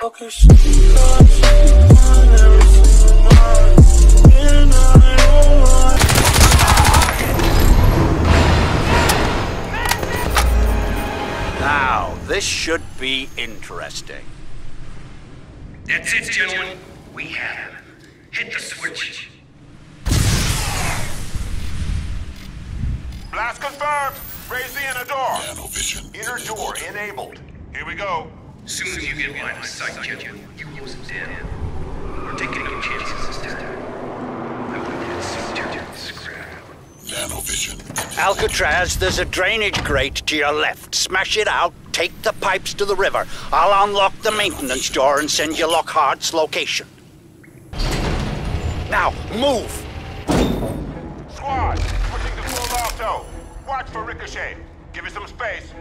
Now, this should be interesting. That's it, gentlemen. We have him. Hit the switch. Blast confirmed. Raise the inner door. Nanovision. Inner door enabled. Here we go. Soon as you get line of sight, gentlemen, you close it down. We're taking any chances this time. I want that suit turned to scrap. Nanovision. Alcatraz, there's a drainage grate to your left. Smash it out, take the pipes to the river. I'll unlock the maintenance door and send you Lockhart's location. Now, move! Squad, switching to full auto. Watch for Ricochet. Give it some space.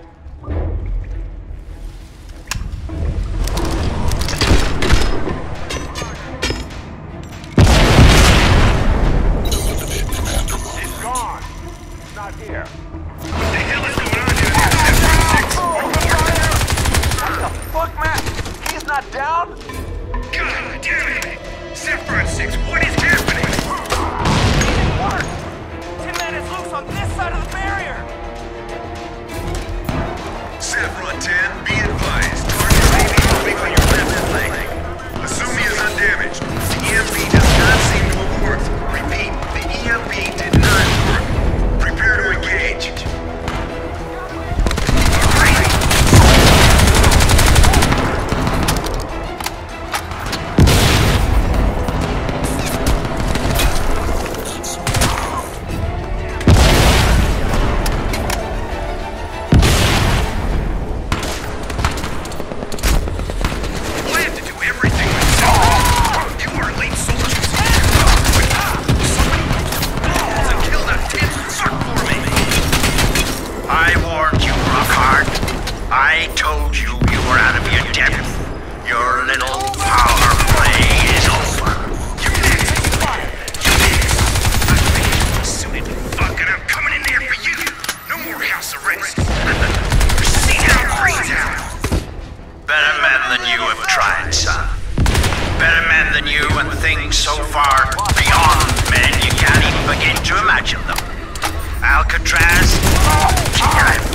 Gone. It's not here. What the hell is going on here? Oh! Have son. Better men than you and things so far beyond men you can't even begin to imagine them. Alcatraz, keep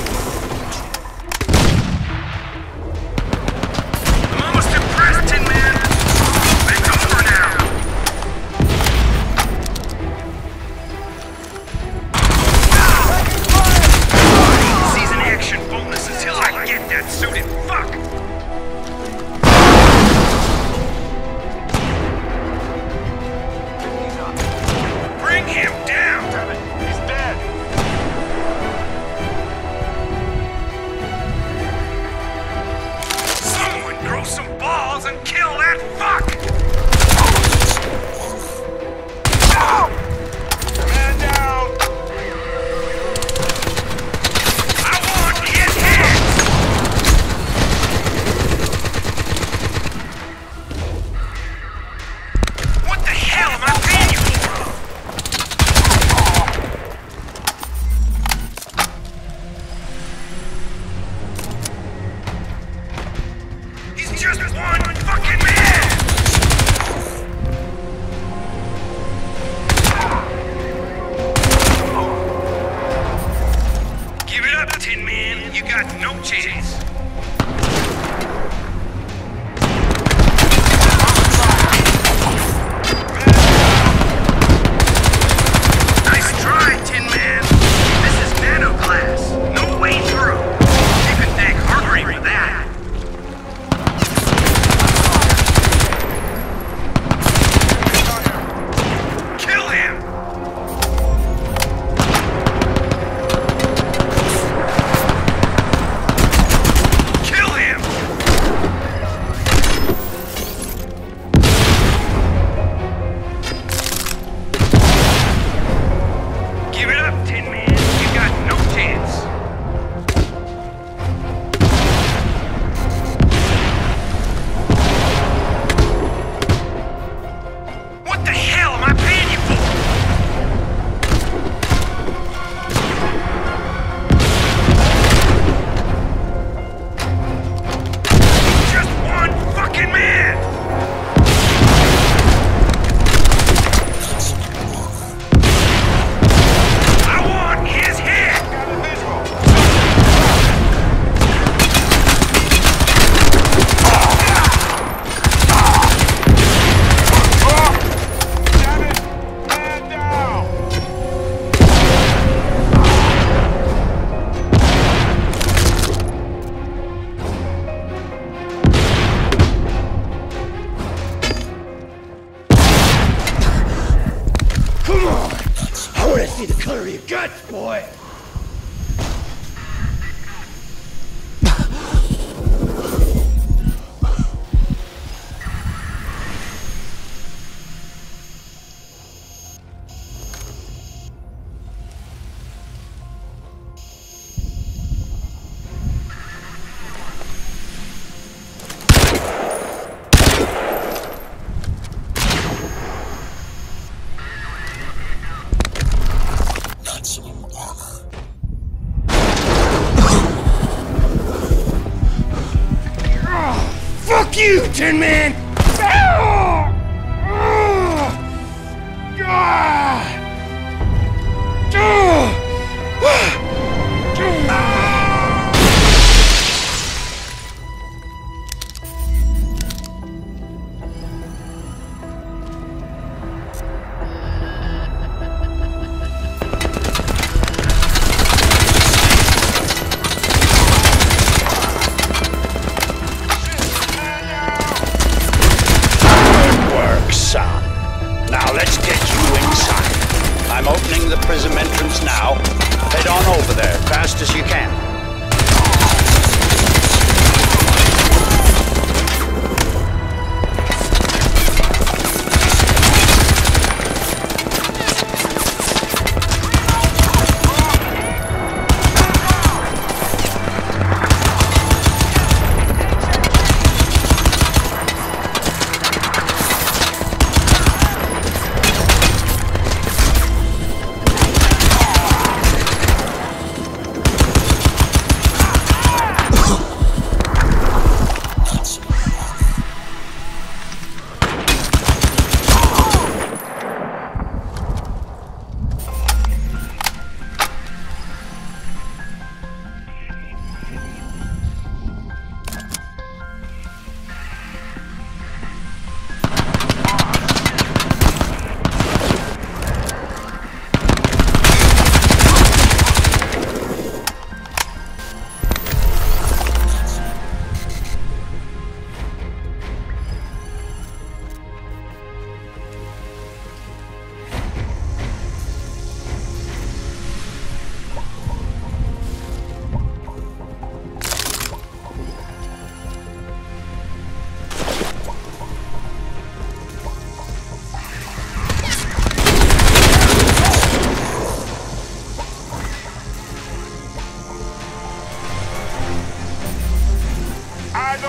You, Man!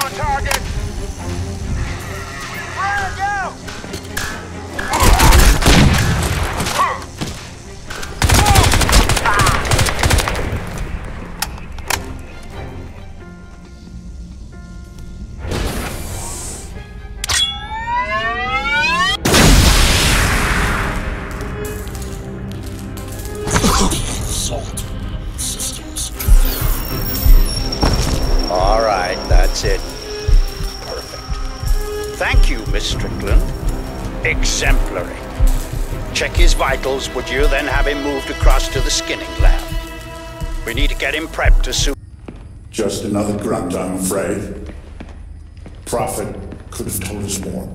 On target. Check his vitals, would you? Then have him moved across to the skinning lab. We need to get him prepped as soon. Just another grunt, I'm afraid. Prophet could have told us more.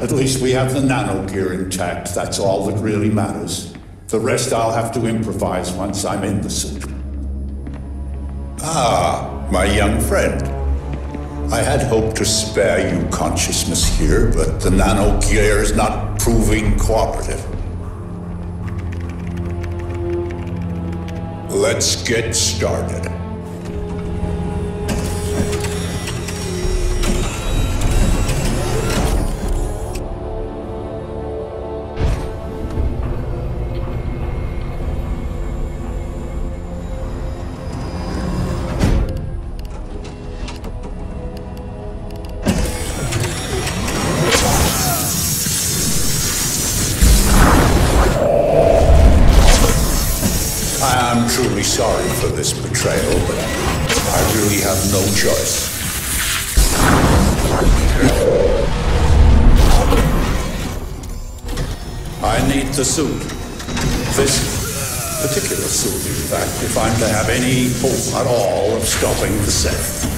At least we have the nano gear intact. That's all that really matters. The rest I'll have to improvise once I'm in the suit. Ah, my young friend. I had hoped to spare you consciousness here, but the nano gear is not proving cooperative. Let's get started. For this betrayal, but I really have no choice. I need the suit. This particular suit, in fact, if I'm to have any hope at all of stopping the Ceph.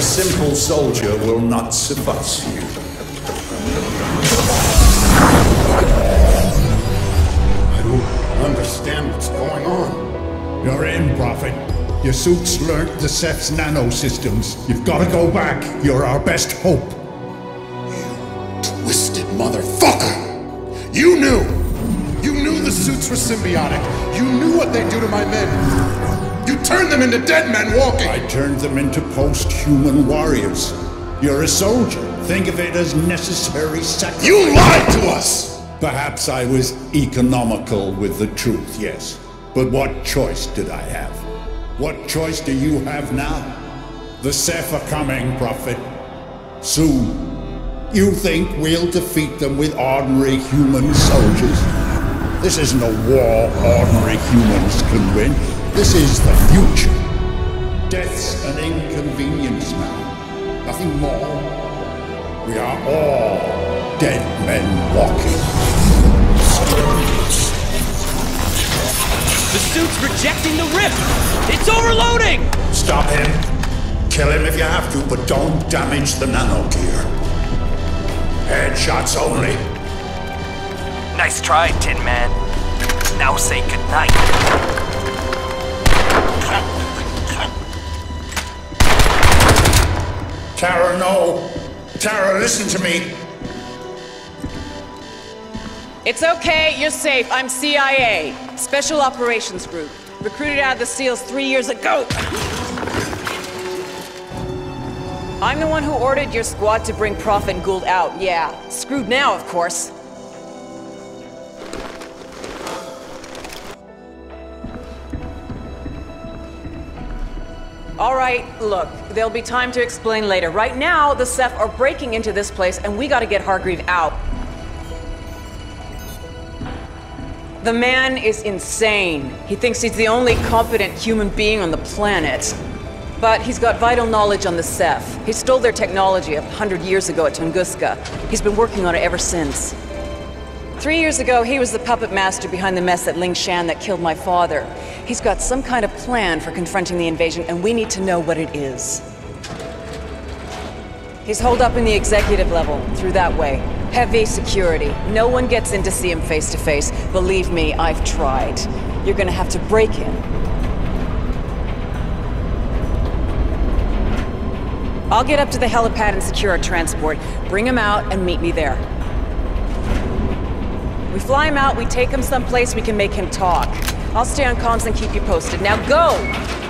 A simple soldier will not suffice you. I don't understand what's going on. You're in, Prophet. Your suits learnt the Ceph's nanosystems. You've got to go back. You're our best hope. You twisted motherfucker! You knew! You knew the suits were symbiotic. You knew what they'd do to my men. You turned them into dead men walking! I turned them into post-human warriors. You're a soldier. Think of it as necessary sacrifice. You lied to us! Perhaps I was economical with the truth, yes. But what choice did I have? What choice do you have now? The Ceph are coming, Prophet. Soon. You think we'll defeat them with ordinary human soldiers? This isn't a war ordinary humans can win. This is the future. Death's an inconvenience now. Nothing more. We are all dead men walking. The suit's rejecting the rip! It's overloading! Stop him. Kill him if you have to, but don't damage the nano gear. Headshots only. Nice try, Tin Man. Now say goodnight. Tara, no. Tara, listen to me. It's okay, you're safe. I'm CIA, Special Operations Group. Recruited out of the SEALs three years ago. I'm the one who ordered your squad to bring Prophet and Gould out, yeah. Screwed now, of course. All right, look, there'll be time to explain later. Right now, the Ceph are breaking into this place, and we gotta get Hargreave out. The man is insane. He thinks he's the only competent human being on the planet. But he's got vital knowledge on the Ceph. He stole their technology a hundred years ago at Tunguska. He's been working on it ever since. Three years ago, he was the puppet master behind the mess at Lingshan that killed my father. He's got some kind of plan for confronting the invasion, and we need to know what it is. He's holed up in the executive level, through that way. Heavy security. No one gets in to see him face to face. Believe me, I've tried. You're gonna have to break in. I'll get up to the helipad and secure our transport. Bring him out and meet me there. We fly him out, we take him someplace we can make him talk. I'll stay on comms and keep you posted. Now go!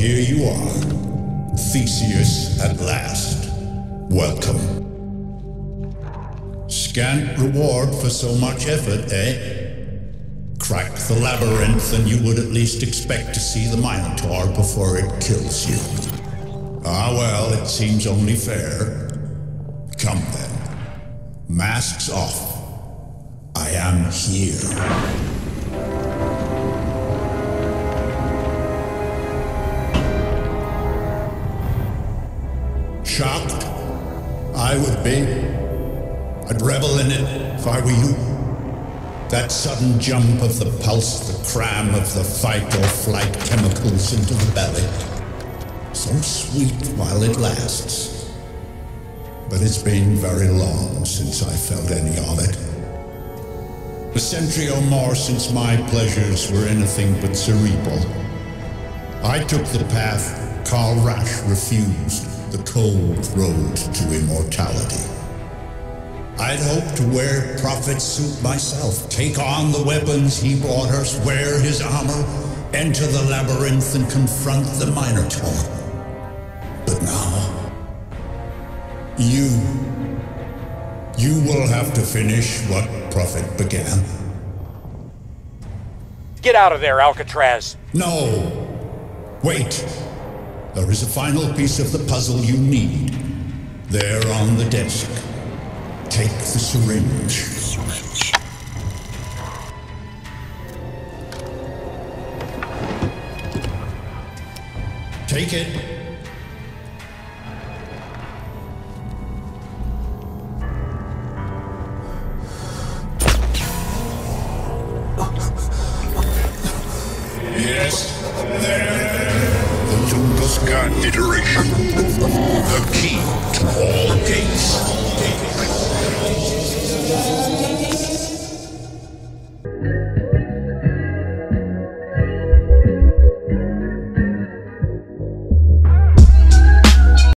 Here you are, Theseus at last. Welcome. Scant reward for so much effort, eh? Crack the labyrinth, and you would at least expect to see the Minotaur before it kills you. Ah, well, it seems only fair. Come then. Masks off. I am here. Shocked? I would be. I'd revel in it if I were you. That sudden jump of the pulse, the cram of the fight or flight chemicals into the belly. So sweet while it lasts. But it's been very long since I felt any of it. A century or more since my pleasures were anything but cerebral. I took the path Karl Rasch refused, the cold road to immortality. I'd hoped to wear prophet's suit myself, take on the weapons he brought us, wear his armor, enter the labyrinth and confront the Minotaur. But now, you, you will have to finish what prophet began. Get out of there, Alcatraz. No! Wait! There is a final piece of the puzzle you need. There on the desk. Take the syringe. Take it.